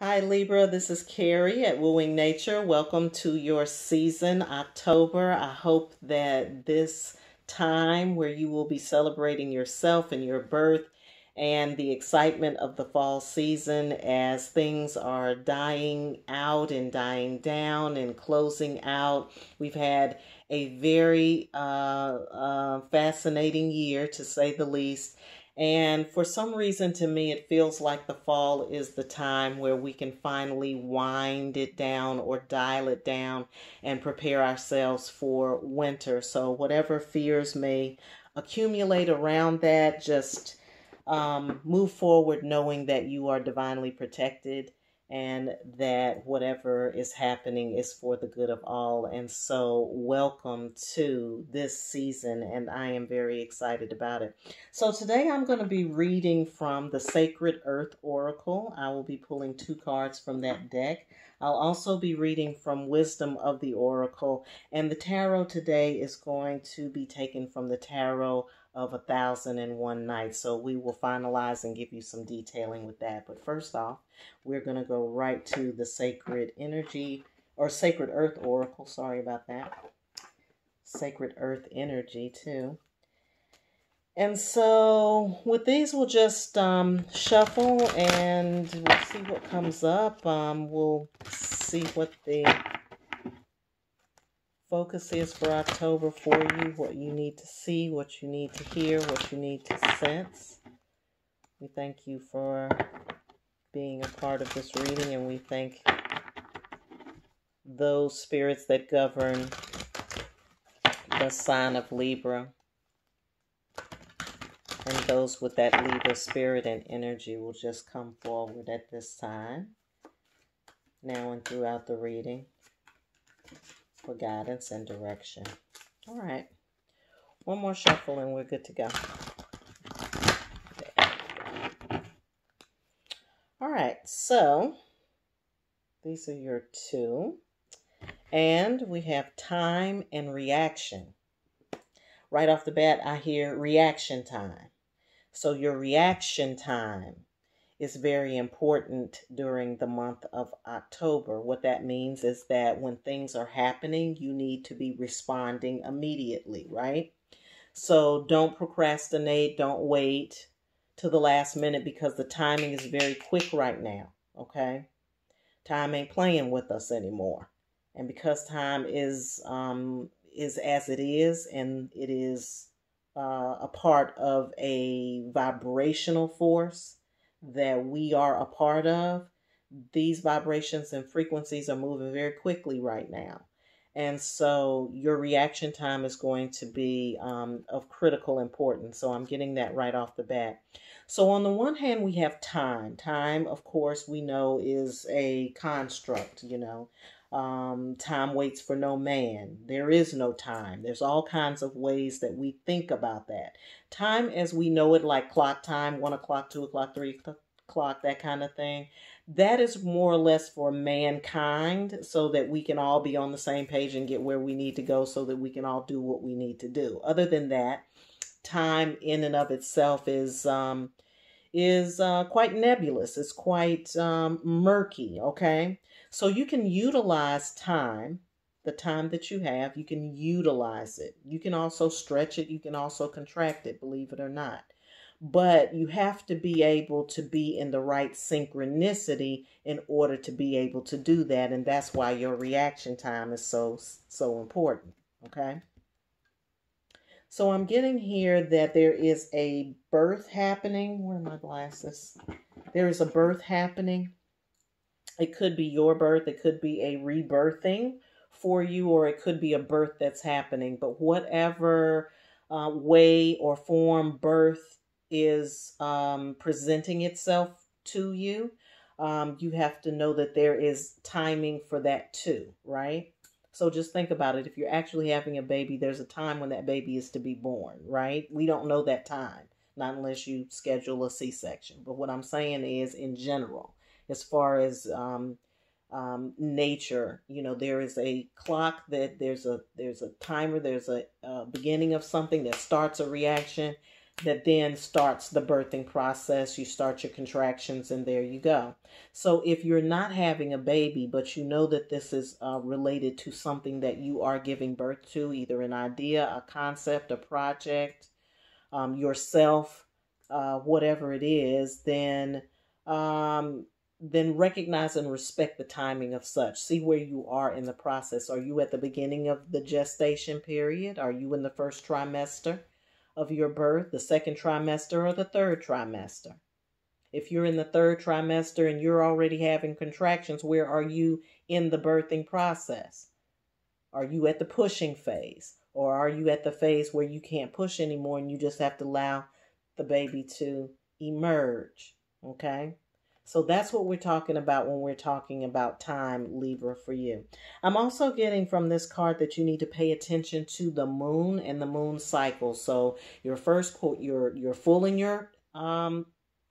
Hi, Libra. This is Carrie at Wooing Nature. Welcome to your season, October. I hope that this time where you will be celebrating yourself and your birth and the excitement of the fall season as things are dying out and dying down and closing out. We've had a very uh, uh, fascinating year, to say the least and for some reason, to me, it feels like the fall is the time where we can finally wind it down or dial it down and prepare ourselves for winter. So, whatever fears may accumulate around that, just um, move forward knowing that you are divinely protected and that whatever is happening is for the good of all. And so, welcome to this season, and I am very excited about it. So, today I'm going to be reading from the Sacred Earth Oracle. I will be pulling two cards from that deck. I'll also be reading from Wisdom of the Oracle, and the tarot today is going to be taken from the tarot of a thousand and one nights. So we will finalize and give you some detailing with that. But first off, we're going to go right to the sacred energy or sacred earth oracle. Sorry about that. Sacred earth energy, too. And so with these, we'll just um, shuffle and we'll see what comes up. Um, we'll see what the focus is for October for you, what you need to see, what you need to hear, what you need to sense. We thank you for being a part of this reading and we thank those spirits that govern the sign of Libra. And those with that Libra spirit and energy will just come forward at this time, now and throughout the reading for guidance and direction. All right. One more shuffle and we're good to go. All right. So these are your two. And we have time and reaction. Right off the bat, I hear reaction time. So your reaction time is very important during the month of October. What that means is that when things are happening, you need to be responding immediately, right? So don't procrastinate, don't wait to the last minute because the timing is very quick right now, okay? Time ain't playing with us anymore. And because time is um is as it is and it is uh, a part of a vibrational force that we are a part of, these vibrations and frequencies are moving very quickly right now. And so your reaction time is going to be um, of critical importance. So I'm getting that right off the bat. So, on the one hand, we have time. Time, of course, we know is a construct, you know. Um, time waits for no man. There is no time. There's all kinds of ways that we think about that. Time as we know it, like clock time, one o'clock, two o'clock, three o'clock, that kind of thing. That is more or less for mankind so that we can all be on the same page and get where we need to go so that we can all do what we need to do. Other than that, time in and of itself is um, is uh, quite nebulous. It's quite um, murky. Okay, so you can utilize time, the time that you have, you can utilize it. You can also stretch it, you can also contract it, believe it or not. But you have to be able to be in the right synchronicity in order to be able to do that. And that's why your reaction time is so, so important. Okay. So I'm getting here that there is a birth happening. Where are my glasses? There is a birth happening it could be your birth, it could be a rebirthing for you, or it could be a birth that's happening. But whatever uh, way or form birth is um, presenting itself to you, um, you have to know that there is timing for that too, right? So just think about it. If you're actually having a baby, there's a time when that baby is to be born, right? We don't know that time, not unless you schedule a C section. But what I'm saying is, in general, as far as um, um, nature. You know, there is a clock that there's a there's a timer, there's a, a beginning of something that starts a reaction. that then starts the birthing process. You start your contractions, and there you go. So, if you're not having a baby, but you know that this is uh, related to something that you are giving birth to, either an idea, a concept, a project, um, yourself, uh, whatever it is, then um, then recognize and respect the timing of such. See where you are in the process. Are you at the beginning of the gestation period? Are you in the first trimester? of your birth, the second trimester or the third trimester. If you're in the third trimester and you're already having contractions, where are you in the birthing process? Are you at the pushing phase? Or are you at the phase where you can't push anymore and you just have to allow the baby to emerge? Okay. So that's what we're talking about when we're talking about time, Libra, for you. I'm also getting from this card that you need to pay attention to the moon and the moon cycle. So your first quote, your your full and your um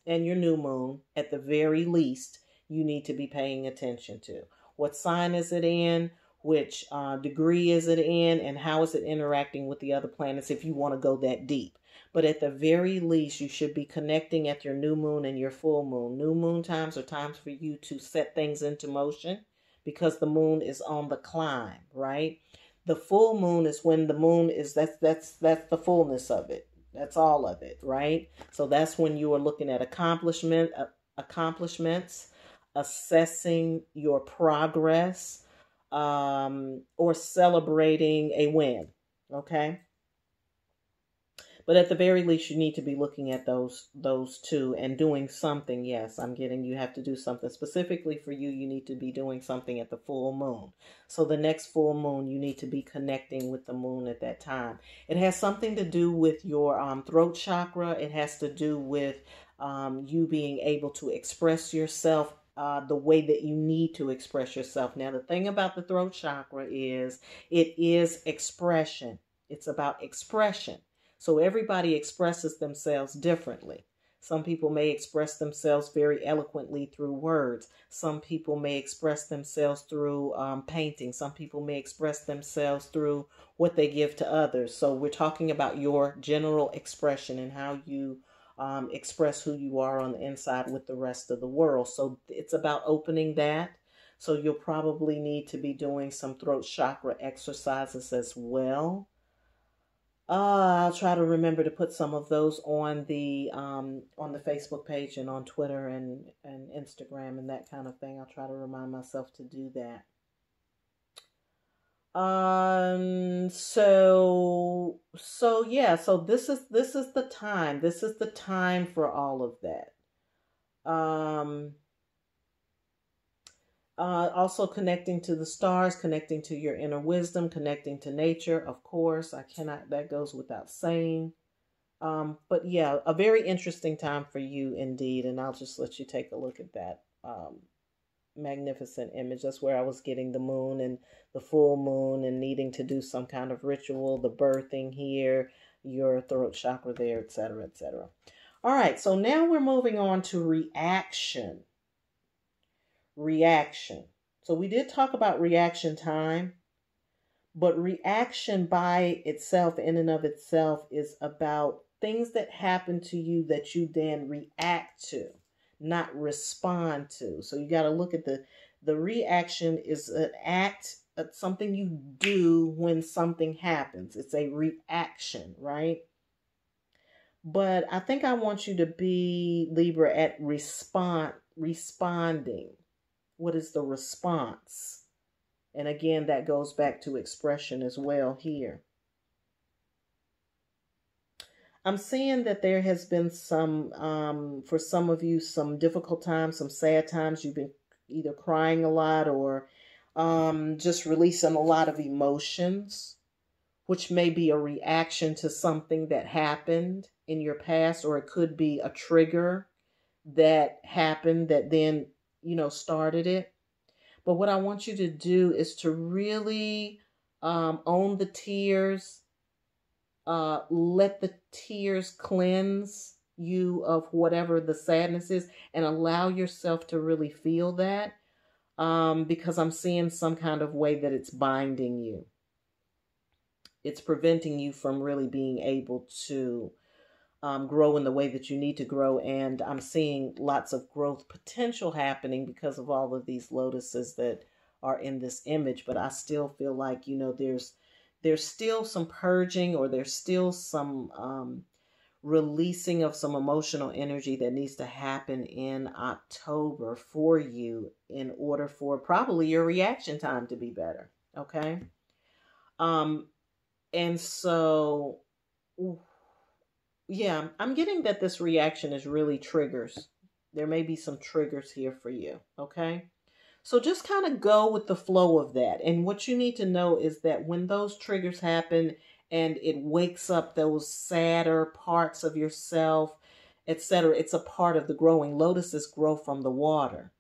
and your new moon at the very least you need to be paying attention to. What sign is it in? Which uh, degree is it in? And how is it interacting with the other planets if you want to go that deep? But at the very least, you should be connecting at your new moon and your full moon. New moon times are times for you to set things into motion because the moon is on the climb, right? The full moon is when the moon is that's that's that's the fullness of it. That's all of it, right? So that's when you are looking at accomplishment uh, accomplishments, assessing your progress, um, or celebrating a win. Okay. But at the very least, you need to be looking at those those two and doing something. Yes, I'm getting you have to do something specifically for you. You need to be doing something at the full moon. So the next full moon, you need to be connecting with the moon at that time. It has something to do with your um, throat chakra. It has to do with um, you being able to express yourself uh, the way that you need to express yourself. Now, the thing about the throat chakra is it is expression. It's about expression. So everybody expresses themselves differently. Some people may express themselves very eloquently through words. Some people may express themselves through um, painting. Some people may express themselves through what they give to others. So we're talking about your general expression and how you um, express who you are on the inside with the rest of the world. So it's about opening that. So you'll probably need to be doing some throat chakra exercises as well. Uh, I'll try to remember to put some of those on the um, on the Facebook page and on Twitter and, and Instagram and that kind of thing. I'll try to remind myself to do that. Um so so yeah, so this is this is the time. This is the time for all of that. Um uh, also connecting to the stars, connecting to your inner wisdom, connecting to nature, of course. I cannot, that goes without saying. Um, but yeah, a very interesting time for you indeed. And I'll just let you take a look at that um, magnificent image. That's where I was getting the moon and the full moon and needing to do some kind of ritual, the birthing here, your throat chakra there, etc., etc. All right, so now we're moving on to reaction reaction. So we did talk about reaction time, but reaction by itself, in and of itself, is about things that happen to you that you then react to, not respond to. So you got to look at the the reaction is an act, something you do when something happens. It's a reaction, right? But I think I want you to be Libra at respond responding what is the response? And again, that goes back to expression as well here. I'm seeing that there has been some, um, for some of you, some difficult times, some sad times. You've been either crying a lot or um, just releasing a lot of emotions, which may be a reaction to something that happened in your past, or it could be a trigger that happened that then you know, started it. But what I want you to do is to really um, own the tears, uh, let the tears cleanse you of whatever the sadness is, and allow yourself to really feel that um, because I'm seeing some kind of way that it's binding you. It's preventing you from really being able to um, grow in the way that you need to grow. And I'm seeing lots of growth potential happening because of all of these lotuses that are in this image. But I still feel like, you know, there's there's still some purging or there's still some um, releasing of some emotional energy that needs to happen in October for you in order for probably your reaction time to be better. Okay. Um, and so, yeah, I'm getting that this reaction is really triggers. There may be some triggers here for you. Okay. So just kind of go with the flow of that. And what you need to know is that when those triggers happen and it wakes up those sadder parts of yourself, etc., it's a part of the growing. Lotuses grow from the water,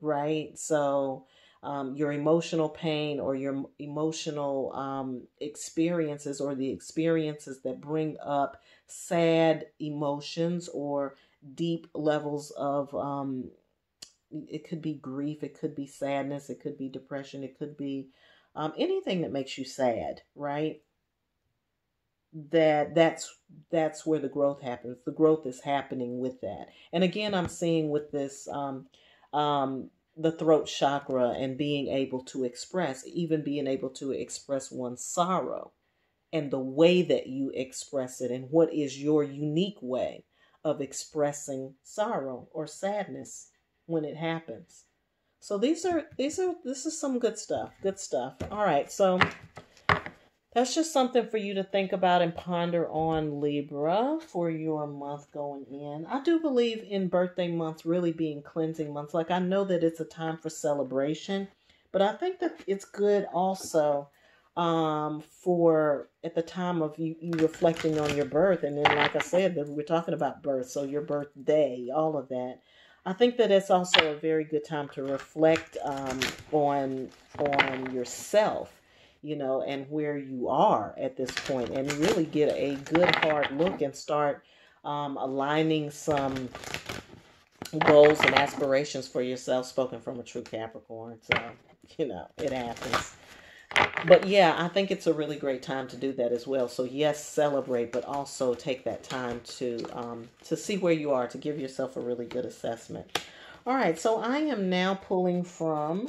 right? So um, your emotional pain or your emotional um, experiences or the experiences that bring up sad emotions or deep levels of um, it could be grief it could be sadness it could be depression it could be um, anything that makes you sad right? That that's that's where the growth happens. The growth is happening with that. And again i'm seeing with this um, um, the throat chakra and being able to express, even being able to express one's sorrow and the way that you express it and what is your unique way of expressing sorrow or sadness when it happens. So these are these are this is some good stuff. Good stuff. All right. So that's just something for you to think about and ponder on Libra for your month going in. I do believe in birthday months really being cleansing months. Like I know that it's a time for celebration, but I think that it's good also um for at the time of you, you reflecting on your birth and then like I said we're talking about birth, so your birthday, all of that. I think that it's also a very good time to reflect um on on yourself you know, and where you are at this point, and really get a good hard look and start um, aligning some goals and aspirations for yourself, spoken from a true Capricorn. So, you know, it happens. But yeah, I think it's a really great time to do that as well. So yes, celebrate, but also take that time to um, to see where you are, to give yourself a really good assessment. All right, so I am now pulling from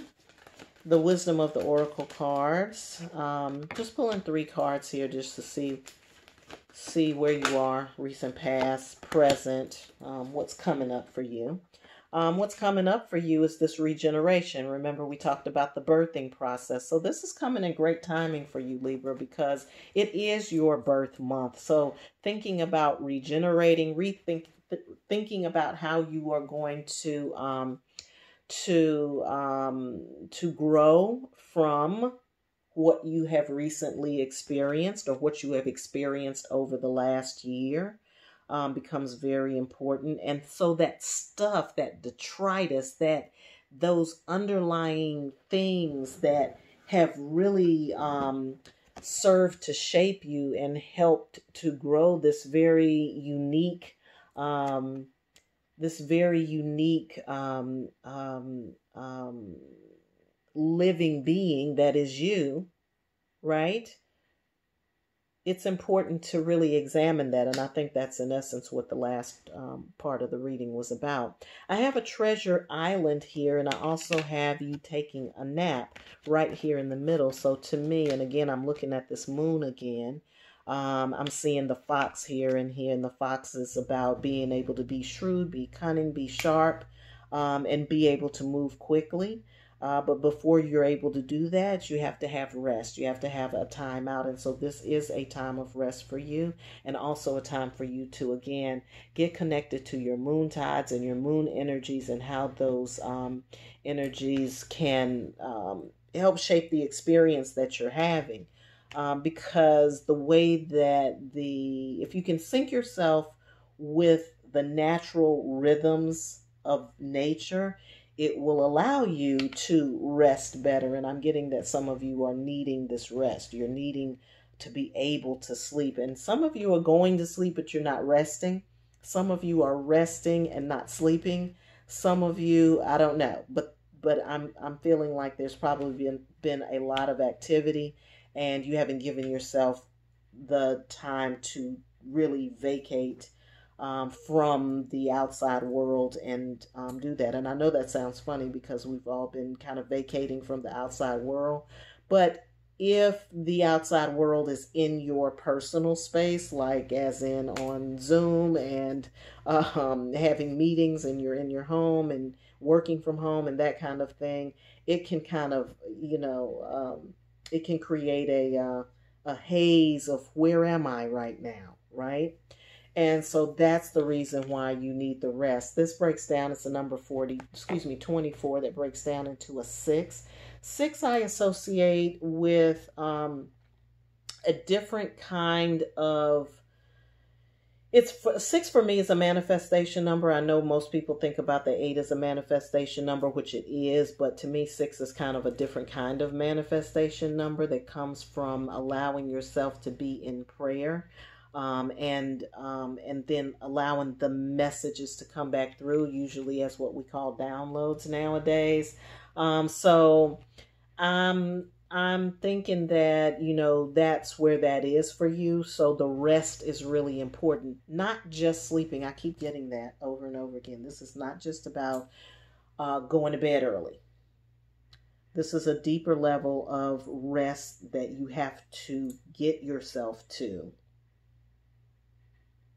the wisdom of the oracle cards. Um, just pulling three cards here just to see see where you are, recent past, present, um, what's coming up for you. Um, what's coming up for you is this regeneration. Remember, we talked about the birthing process. So, this is coming in great timing for you, Libra, because it is your birth month. So, thinking about regenerating, rethink, thinking about how you are going to um, to um, to grow from what you have recently experienced or what you have experienced over the last year um, becomes very important. And so that stuff, that detritus, that those underlying things that have really um, served to shape you and helped to grow this very unique um, this very unique um, um, um, living being that is you, right? It's important to really examine that. And I think that's in essence what the last um, part of the reading was about. I have a treasure island here, and I also have you taking a nap right here in the middle. So to me, and again, I'm looking at this moon again um, I'm seeing the fox here and here, and the fox is about being able to be shrewd, be cunning, be sharp, um, and be able to move quickly. Uh, but before you're able to do that, you have to have rest. You have to have a time out. And so this is a time of rest for you and also a time for you to, again, get connected to your moon tides and your moon energies and how those um, energies can um, help shape the experience that you're having um, because the way that the if you can sync yourself with the natural rhythms of nature it will allow you to rest better. And i'm getting that some of you are needing this rest. You're needing to be able to sleep. And some of you are going to sleep but you're not resting. Some of you are resting and not sleeping. Some of you i don't know. But but i'm i'm feeling like there's probably been been a lot of activity and you haven't given yourself the time to really vacate um, from the outside world and um, do that. And I know that sounds funny because we've all been kind of vacating from the outside world. But if the outside world is in your personal space, like as in on Zoom and um, having meetings and you're in your home and working from home and that kind of thing, it can kind of, you know, um, it can create a, uh, a haze of where am I right now, right? And so that's the reason why you need the rest. This breaks down, it's a number 40, excuse me, 24 that breaks down into a six. Six I associate with um, a different kind of it's six for me is a manifestation number. I know most people think about the eight as a manifestation number, which it is, but to me, six is kind of a different kind of manifestation number that comes from allowing yourself to be in prayer um, and um, and then allowing the messages to come back through, usually as what we call downloads nowadays. Um, so I'm I'm thinking that you know that's where that is for you. So the rest is really important, not just sleeping. I keep getting that over and over again. This is not just about uh, going to bed early. This is a deeper level of rest that you have to get yourself to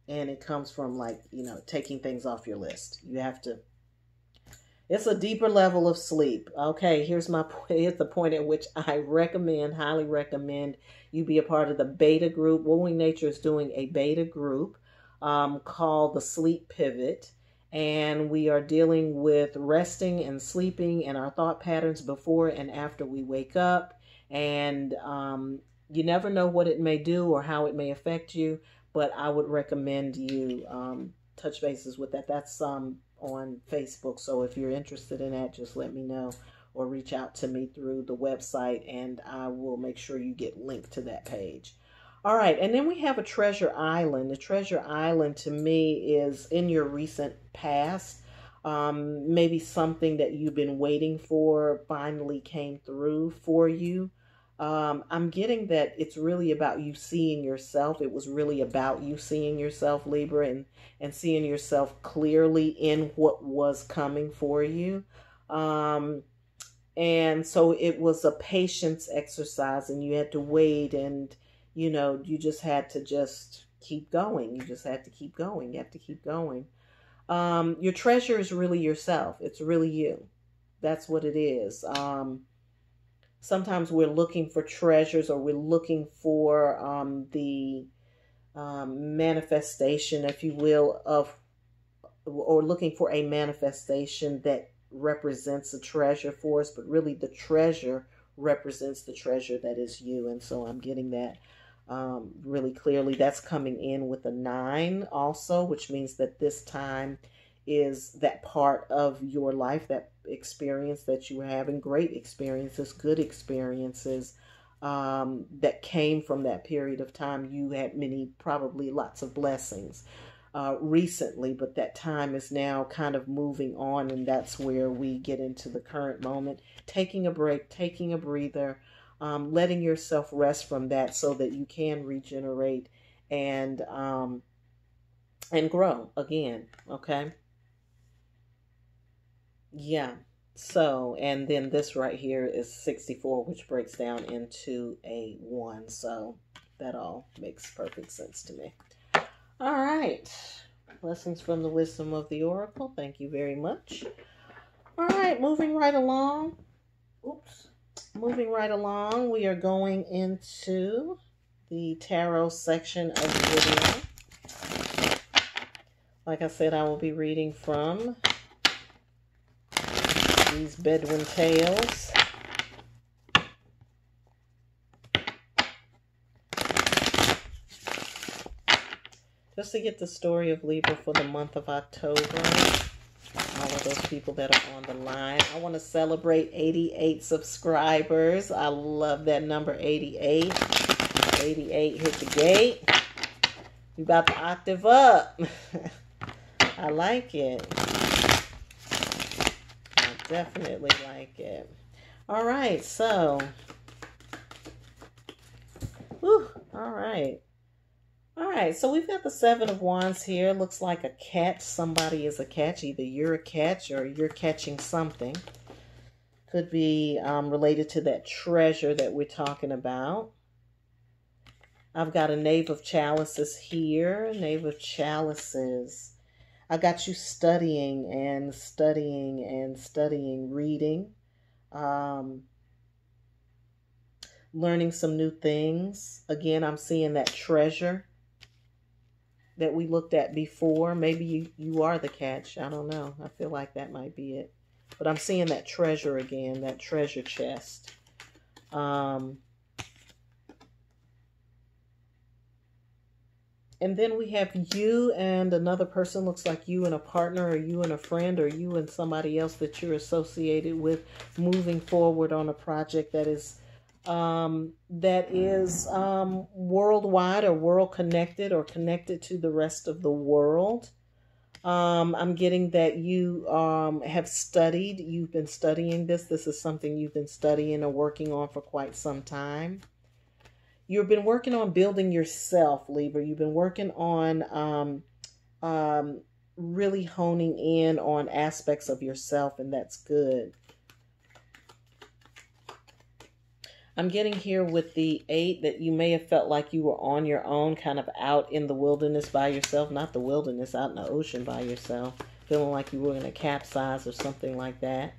and it comes from like you know taking things off your list. You have to it's a deeper level of sleep. Okay here's my point here's the point at which i recommend highly recommend you be a part of the beta group. Wooing nature is doing a beta group um, called the sleep pivot and we are dealing with resting and sleeping and our thought patterns before and after we wake up. And um, you never know what it may do or how it may affect you but I would recommend you um, touch bases with that. That's um, on Facebook. So if you're interested in that, just let me know or reach out to me through the website and I will make sure you get linked to that page. All right, and then we have a treasure island. The treasure island to me is in your recent past. Um, maybe something that you've been waiting for finally came through for you um, I'm getting that it's really about you seeing yourself. It was really about you seeing yourself, Libra, and, and seeing yourself clearly in what was coming for you. Um, and so it was a patience exercise, and you had to wait, and you know, you just had to just keep going. You just had to keep going. You have to keep going. Um, your treasure is really yourself, it's really you. That's what it is. Um, sometimes we're looking for treasures or we're looking for um, the um, manifestation, if you will, of or looking for a manifestation that represents a treasure for us, but really the treasure represents the treasure that is you. And so I'm getting that um, really clearly. That's coming in with a nine also, which means that this time is that part of your life, that experience that you were having, great experiences, good experiences um, that came from that period of time. You had many, probably lots of blessings uh, recently, but that time is now kind of moving on, and that's where we get into the current moment. Taking a break, taking a breather, um, letting yourself rest from that so that you can regenerate and um, and grow again. Okay. Yeah. So, and then this right here is 64, which breaks down into a 1. So, that all makes perfect sense to me. All right. Blessings from the wisdom of the oracle. Thank you very much. All right, moving right along. Oops. Moving right along, we are going into the tarot section of the video. Like I said, I will be reading from these Bedouin Tales. Just to get the story of Libra for the month of October. All of those people that are on the line. I want to celebrate 88 subscribers. I love that number 88. 88 hit the gate. We about to octave up. I like it definitely like it. All right, so, whew, all right. All right, so we've got the Seven of Wands here. Looks like a catch. Somebody is a catch. Either you're a catch or you're catching something. Could be um, related to that treasure that we're talking about. I've got a Knave of Chalices here. Knave of Chalices. I got you studying and studying and studying, reading, um, learning some new things. Again, I'm seeing that treasure that we looked at before. Maybe you, you are the catch. I don't know. I feel like that might be it. But I'm seeing that treasure again, that treasure chest. Um, and then we have you and another person looks like you and a partner or you and a friend or you and somebody else that you're associated with moving forward on a project that is um, that is um, worldwide or world connected or connected to the rest of the world. Um, I'm getting that you um, have studied, you've been studying this. This is something you've been studying or working on for quite some time. You've been working on building yourself, Libra. You've been working on um, um, really honing in on aspects of yourself, and that's good. I'm getting here with the eight that you may have felt like you were on your own, kind of out in the wilderness by yourself, not the wilderness, out in the ocean by yourself, feeling like you were going to capsize or something like that.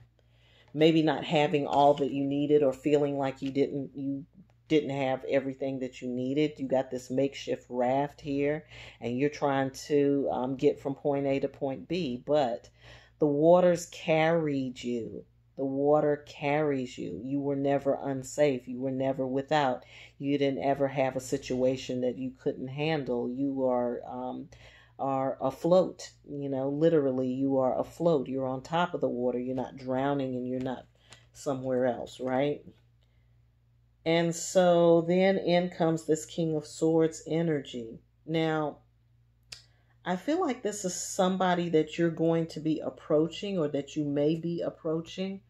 Maybe not having all that you needed or feeling like you didn't you didn't have everything that you needed. You got this makeshift raft here, and you're trying to um, get from point A to point B, but the waters carried you the water carries you. You were never unsafe. You were never without. You didn't ever have a situation that you couldn't handle. You are um, are afloat. You know, literally, you are afloat. You're on top of the water. You're not drowning, and you're not somewhere else, right? And so then in comes this King of Swords energy. Now, I feel like this is somebody that you're going to be approaching or that you may be approaching.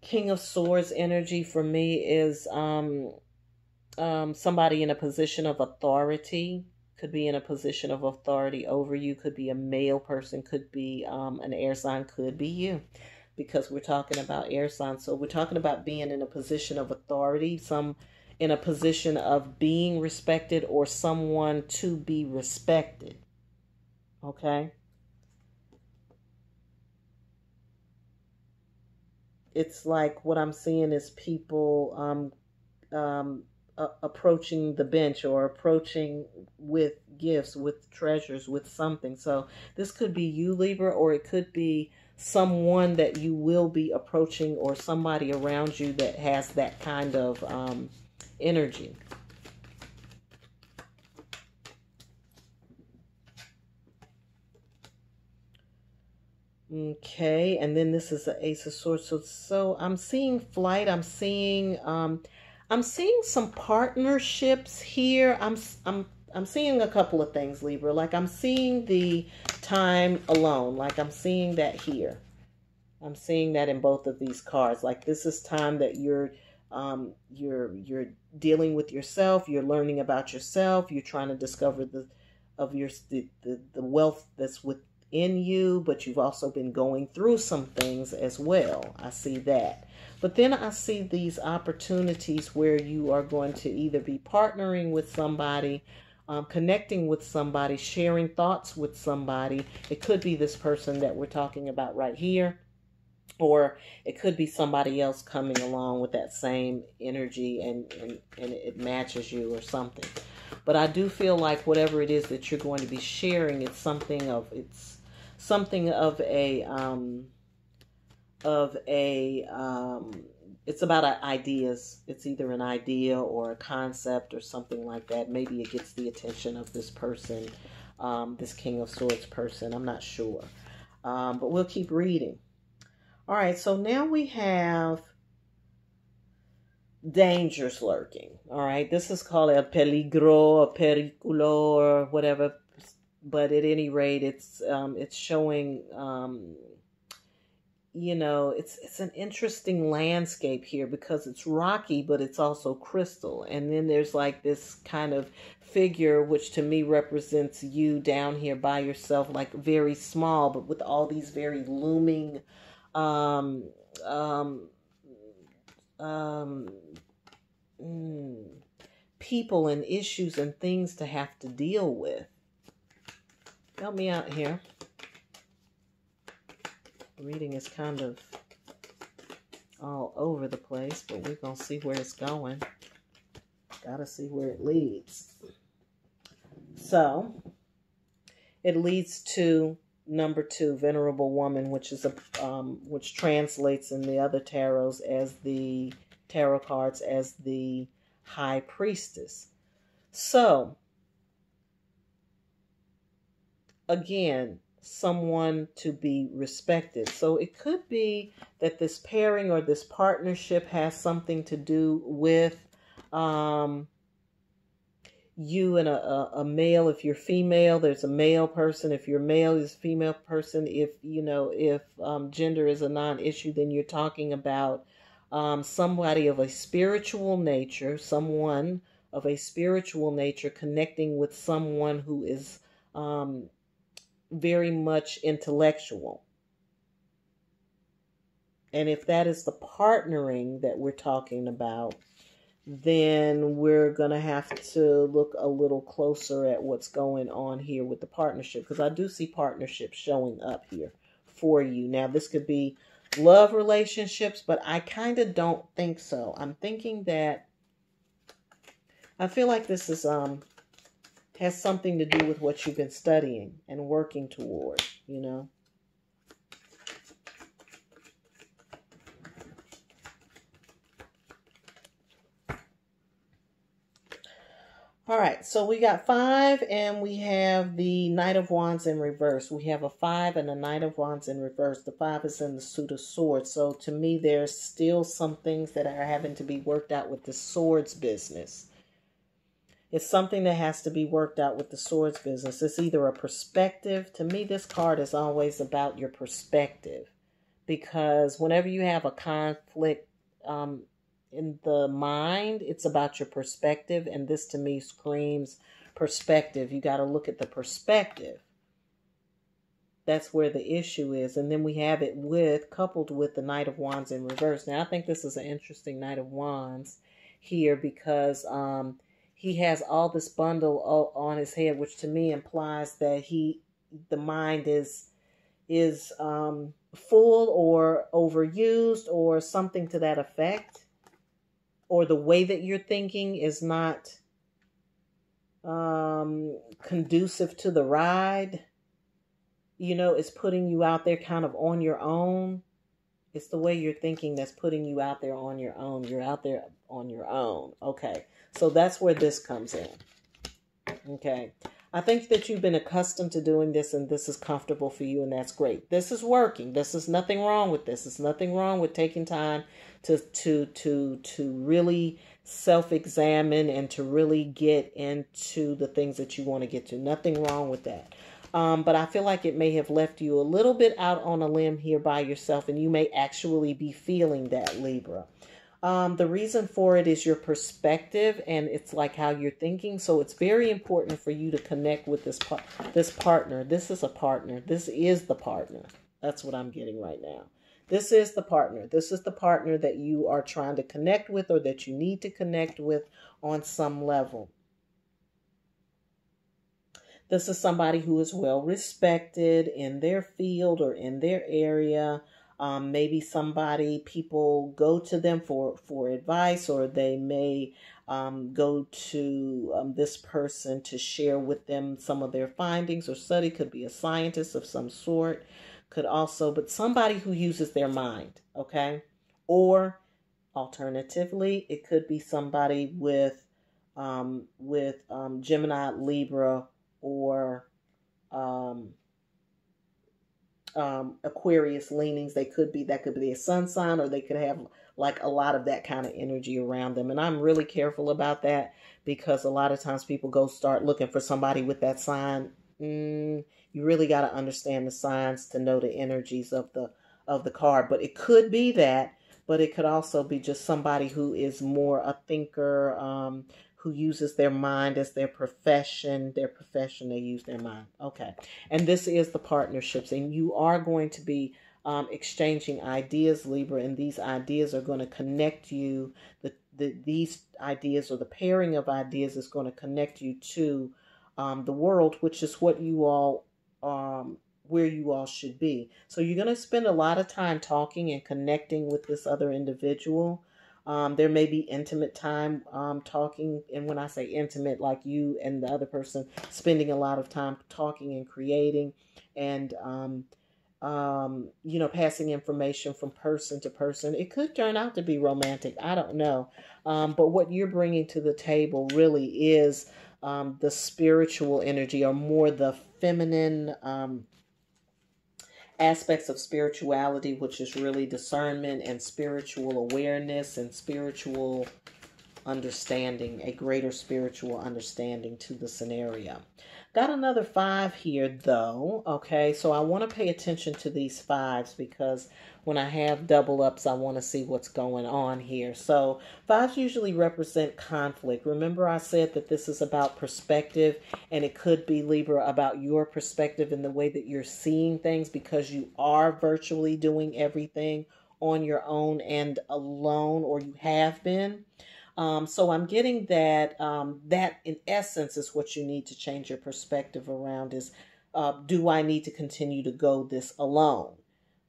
King of Swords energy for me is um, um, somebody in a position of authority. Could be in a position of authority over you. Could be a male person. Could be um, an air sign. Could be you because we're talking about air signs. So we're talking about being in a position of authority. Some in a position of being respected or someone to be respected. Okay? It's like what I'm seeing is people um, um, uh, approaching the bench or approaching with gifts, with treasures, with something. So this could be you, Libra, or it could be someone that you will be approaching or somebody around you that has that kind of um, energy. Okay, and then this is the Ace of Swords. So, so I'm seeing flight. I'm seeing, um, I'm seeing some partnerships here. I'm, I'm, I'm seeing a couple of things, Libra. Like I'm seeing the time alone. Like I'm seeing that here. I'm seeing that in both of these cards. Like this is time that you're um, you're you're dealing with yourself. You're learning about yourself. You're trying to discover the of your the, the, the wealth that's within you, but you've also been going through some things as well. I see that. But then I see these opportunities where you are going to either be partnering with somebody, um, connecting with somebody, sharing thoughts with somebody. It could be this person that we're talking about right here or it could be somebody else coming along with that same energy and, and, and it matches you or something. But I do feel like whatever it is that you're going to be sharing, it's something of it's something of a um, of a um, it's about ideas. It's either an idea or a concept or something like that. Maybe it gets the attention of this person, um, this King of Swords person. I'm not sure, um, but we'll keep reading. All right, so now we have dangers lurking. All right, this is called a peligro, a periculo, or whatever. But at any rate, it's um, it's showing um, you know, it's it's an interesting landscape here because it's rocky, but it's also crystal. And then there's like this kind of figure, which to me represents you down here by yourself, like very small, but with all these very looming, um, um, um, mm, people and issues and things to have to deal with. Help me out here reading is kind of all over the place, but we're going to see where it's going. Got to see where it leads. So, it leads to number two, Venerable Woman, which is a um, which translates in the other tarots as the tarot cards as the High Priestess. So, again, someone to be respected. So it could be that this pairing or this partnership has something to do with um, you and a, a, male. If you're female, there's a male person. If you're male, is a female person. If, you know, if um, gender is a non-issue, then you're talking about um, somebody of a spiritual nature, someone of a spiritual nature connecting with someone who is um, very much intellectual. And if that is the partnering that we're talking about, then we're going to have to look a little closer at what's going on here with the partnership because I do see partnerships showing up here for you. Now, this could be love relationships, but I kind of don't think so. I'm thinking that I feel like this is um has something to do with what you've been studying and working toward, you know. All right, so we got five and we have the Knight of Wands in reverse. We have a five and a Knight of Wands in reverse. The five is in the suit of swords. So to me, there's still some things that are having to be worked out with the swords business. It's something that has to be worked out with the swords business. It's either a perspective. To me, this card is always about your perspective. Because whenever you have a conflict um, in the mind, it's about your perspective. And this to me screams perspective. You got to look at the perspective. That's where the issue is. And then we have it with, coupled with the Knight of Wands in reverse. Now, I think this is an interesting Knight of Wands here because um, he has all this bundle on his head, which to me implies that he, the mind is, is um, full or overused or something to that effect, or the way that you're thinking is not um, conducive to the ride. You know, it's putting you out there kind of on your own. It's the way you're thinking that's putting you out there on your own. You're out there on your own. Okay. So that's where this comes in. Okay. I think that you've been accustomed to doing this and this is comfortable for you and that's great. This is working. This is nothing wrong with this. There's nothing wrong with taking time to to to to really self-examine and to really get into the things that you want to get to. Nothing wrong with that. Um, but I feel like it may have left you a little bit out on a limb here by yourself and you may actually be feeling that Libra. Um, the reason for it is your perspective and it's like how you're thinking. So it's very important for you to connect with this par- this partner. This is a partner. This is the partner. That's what I'm getting right now. This is the partner. This is the partner that you are trying to connect with or that you need to connect with on some level. This is somebody who is well respected in their field or in their area. Um, maybe somebody people go to them for for advice, or they may um, go to um, this person to share with them some of their findings or study. Could be a scientist of some sort. Could also, but somebody who uses their mind. Okay, or alternatively, it could be somebody with um, with um, Gemini, Libra, or um, um, Aquarius leanings. They could be, that could be a sun sign, or they could have like a lot of that kind of energy around them. And I'm really careful about that because a lot of times people go start looking for somebody with that sign. Mm, you really got to understand the signs to know the energies of the of the card. But it could be that, but it could also be just somebody who is more a thinker, um, who uses their mind as their profession. Their profession, they use their mind. Okay. And this is the partnerships. And you are going to be um, exchanging ideas, Libra, and these ideas are going to connect you. The, the these ideas or the pairing of ideas is going to connect you to um, the world, which is what you all um, where you all should be. So you're going to spend a lot of time talking and connecting with this other individual. Um, there may be intimate time um, talking, and when I say intimate, like you and the other person spending a lot of time talking and creating, and um, um, you know, passing information from person to person. It could turn out to be romantic. I don't know. Um, but what you're bringing to the table really is um, the spiritual energy or more the feminine aspects of spirituality, which is really discernment and spiritual awareness and spiritual understanding, a greater spiritual understanding to the scenario. Got another five here though. Okay, so I want to pay attention to these fives because when I have double ups, I want to see what's going on here. So fives usually represent conflict. Remember, I said that this is about perspective, and it could be Libra about your perspective and the way that you're seeing things because you are virtually doing everything on your own and alone, or you have been. Um, so I'm getting that um, that in essence is what you need to change your perspective around is uh, do I need to continue to go this alone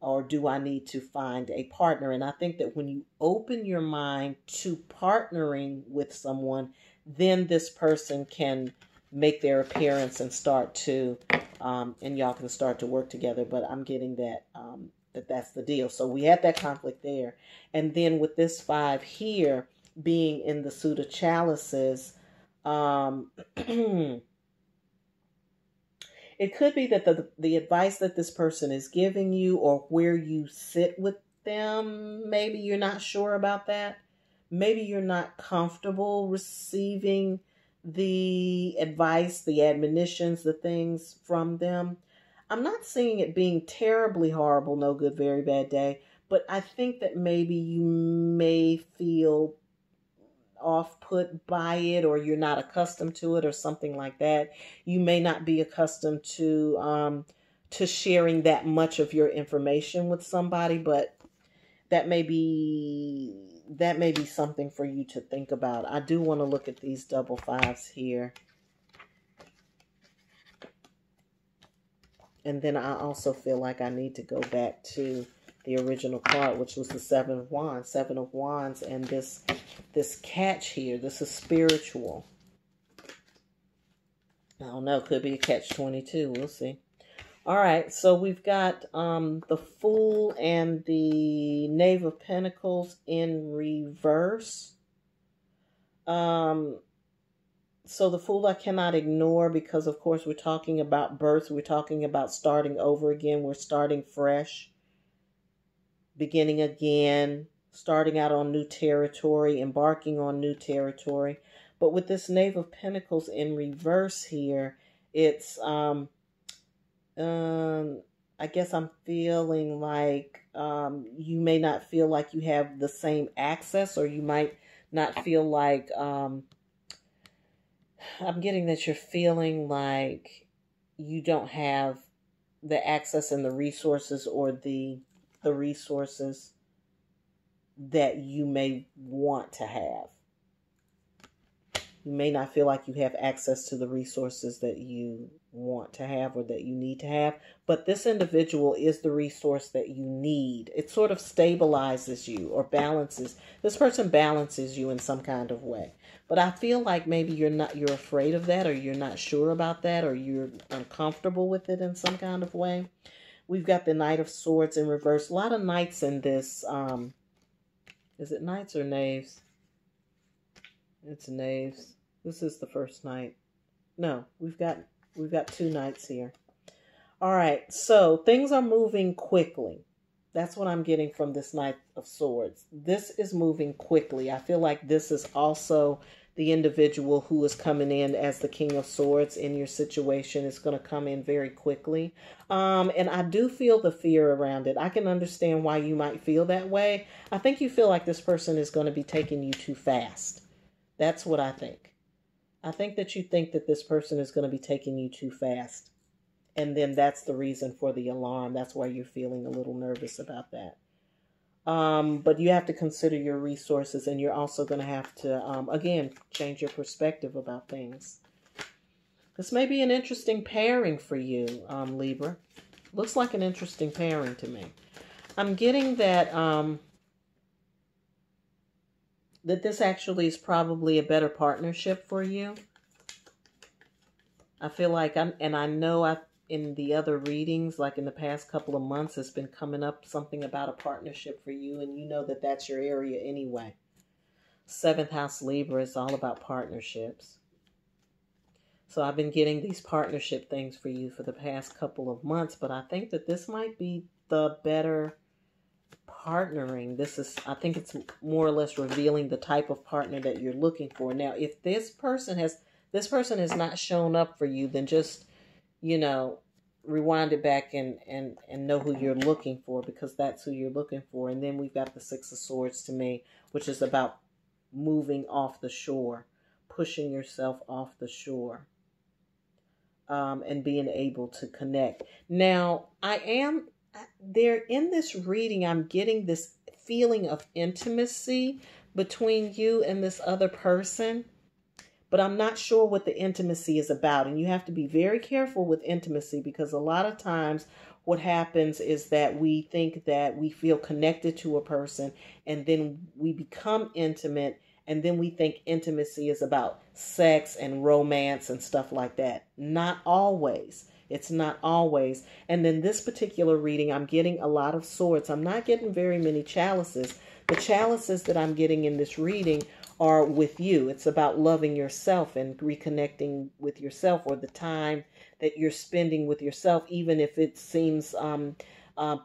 or do I need to find a partner? And I think that when you open your mind to partnering with someone, then this person can make their appearance and start to um, and y'all can start to work together. But I'm getting that um, that that's the deal. So we had that conflict there, and then with this five here being in the suit of chalices, um, it could be that the the advice that this person is giving you or where you sit with them, maybe you're not sure about that. Maybe you're not comfortable receiving the advice, the admonitions, the things from them. I'm not seeing it being terribly horrible, no good, very bad day, but I think that maybe you may feel off put by it or you're not accustomed to it or something like that. You may not be accustomed to um, to sharing that much of your information with somebody, but that may be that may be something for you to think about. I do want to look at these double fives here. And then I also feel like I need to go back to the original card, which was the Seven of Wands, Seven of Wands, and this this catch here. This is spiritual. I don't know. Could be a catch 22. We'll see. All right. So we've got um, the Fool and the Knave of Pentacles in reverse. Um, so the Fool I cannot ignore because, of course, we're talking about birth. We're talking about starting over again. We're starting fresh beginning again, starting out on new territory, embarking on new territory. But with this Knave of Pentacles in reverse here, it's um um I guess I'm feeling like um you may not feel like you have the same access or you might not feel like um I'm getting that you're feeling like you don't have the access and the resources or the the resources that you may want to have. You may not feel like you have access to the resources that you want to have or that you need to have, but this individual is the resource that you need. It sort of stabilizes you or balances. This person balances you in some kind of way. But I feel like maybe you're not you're afraid of that or you're not sure about that or you're uncomfortable with it in some kind of way. We've got the Knight of Swords in reverse. A lot of knights in this. Um, is it knights or knaves? It's knaves. This is the first knight. No, we've got we've got two knights here. All right, so things are moving quickly. That's what I'm getting from this Knight of Swords. This is moving quickly. I feel like this is also the individual who is coming in as the King of Swords in your situation is going to come in very quickly. Um, and I do feel the fear around it. I can understand why you might feel that way. I think you feel like this person is going to be taking you too fast. That's what I think. I think that you think that this person is going to be taking you too fast. And then that's the reason for the alarm. That's why you're feeling a little nervous about that. Um, but you have to consider your resources and you're also going to have to, um, again, change your perspective about things. This may be an interesting pairing for you, um, Libra. Looks like an interesting pairing to me. I'm getting that um, that this actually is probably a better partnership for you. I feel like I'm, and I know I in the other readings, like in the past couple of months, it's been coming up something about a partnership for you, and you know that that's your area anyway. Seventh house Libra is all about partnerships. So I've been getting these partnership things for you for the past couple of months, but I think that this might be the better partnering. This is, I think it's more or less revealing the type of partner that you're looking for. Now, if this person has, this person has not shown up for you, then just you know, rewind it back and, and, and know who you're looking for because that's who you're looking for. And then we've got the Six of Swords to me, which is about moving off the shore, pushing yourself off the shore. Um, and being able to connect. Now, I am there in this reading, I'm getting this feeling of intimacy between you and this other person but I'm not sure what the intimacy is about. And you have to be very careful with intimacy because a lot of times what happens is that we think that we feel connected to a person and then we become intimate and then we think intimacy is about sex and romance and stuff like that. Not always. It's not always. And then this particular reading, I'm getting a lot of swords. I'm not getting very many chalices. The chalices that I'm getting in this reading are with you. It's about loving yourself and reconnecting with yourself or the time that you're spending with yourself, even if it seems um, uh,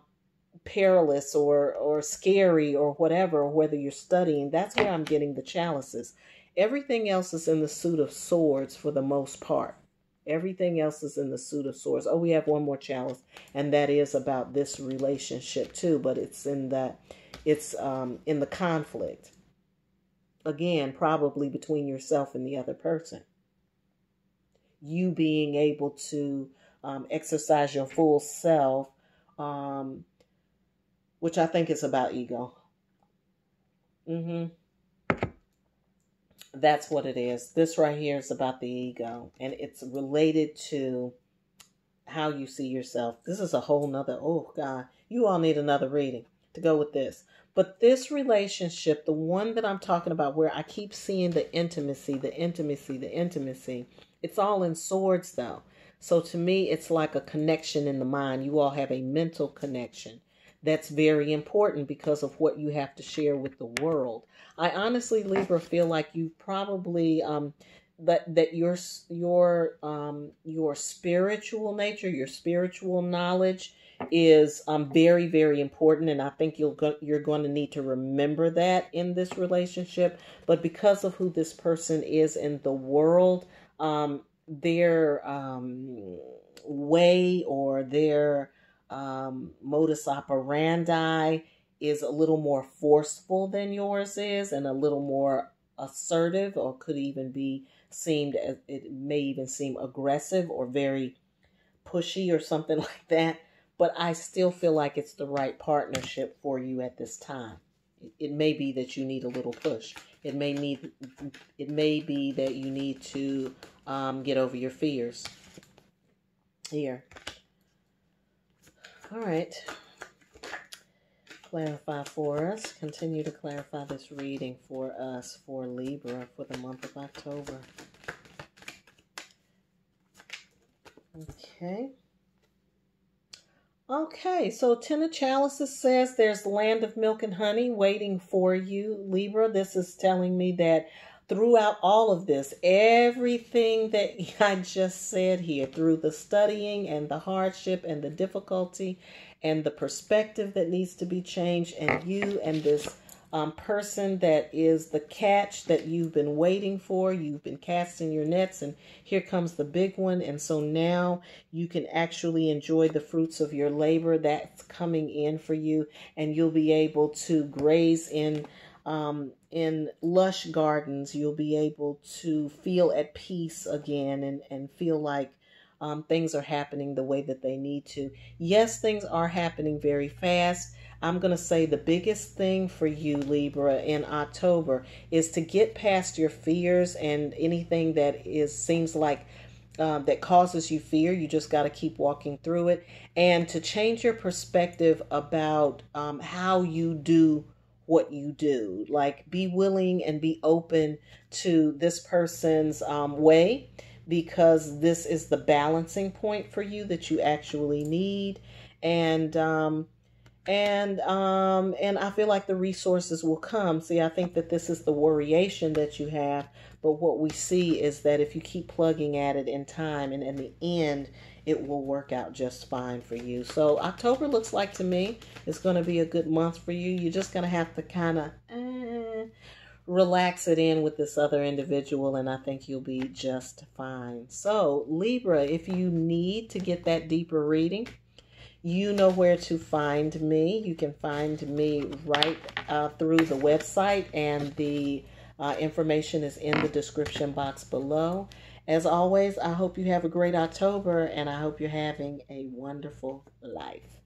perilous or, or scary or whatever, or whether you're studying. That's where I'm getting the chalices. Everything else is in the suit of swords for the most part. Everything else is in the suit of swords. Oh, we have one more chalice, and that is about this relationship too, but it's in that it's um, in the conflict again, probably between yourself and the other person. You being able to um, exercise your full self, um, which I think is about ego. Mm-hmm. That's what it is. This right here is about the ego, and it's related to how you see yourself. This is a whole nother, oh God, you all need another reading to go with this. But this relationship, the one that I'm talking about, where I keep seeing the intimacy, the intimacy, the intimacy, it's all in swords though. So to me, it's like a connection in the mind. You all have a mental connection. That's very important because of what you have to share with the world. I honestly, Libra, feel like you probably um, that that your your um, your spiritual nature, your spiritual knowledge is um, very, very important. And I think you'll go, you're going to need to remember that in this relationship. But because of who this person is in the world, um, their um, way or their um, modus operandi is a little more forceful than yours is and a little more assertive or could even be seemed as it may even seem aggressive or very pushy or something like that but I still feel like it's the right partnership for you at this time. It, may be that you need a little push. It may need, it may be that you need to um, get over your fears. Here. All right. Clarify for us. Continue to clarify this reading for us for Libra for the month of October. Okay. Okay, so of Chalices says there's land of milk and honey waiting for you, Libra. This is telling me that throughout all of this, everything that I just said here, through the studying and the hardship and the difficulty and the perspective that needs to be changed, and you and this um, person that is the catch that you've been waiting for. You've been casting your nets, and here comes the big one. And so now you can actually enjoy the fruits of your labor that's coming in for you, and you'll be able to graze in. Um, in lush gardens, you'll be able to feel at peace again and, and feel like um, things are happening the way that they need to. Yes, things are happening very fast I'm going to say the biggest thing for you, Libra, in October is to get past your fears and anything that is seems like um, that causes you fear. You just got to keep walking through it and to change your perspective about um, how you do what you do. Like, be willing and be open to this person's um, way because this is the balancing point for you that you actually need. And, um, and um and i feel like the resources will come. See i think that this is the worryation that you have but what we see is that if you keep plugging at it in time and in the end it will work out just fine for you. So october looks like to me it's going to be a good month for you. You're just going to have to kind of eh, relax it in with this other individual and i think you'll be just fine so libra if you need to get that deeper reading you know where to find me. You can find me right uh, through the website, and the uh, information is in the description box below. As always, I hope you have a great October, and I hope you're having a wonderful life.